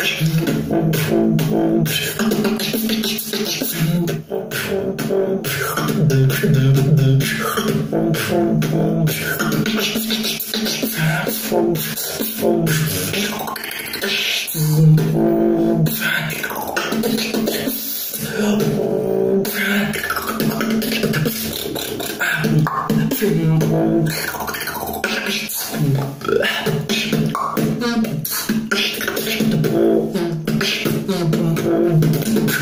Bleh. What?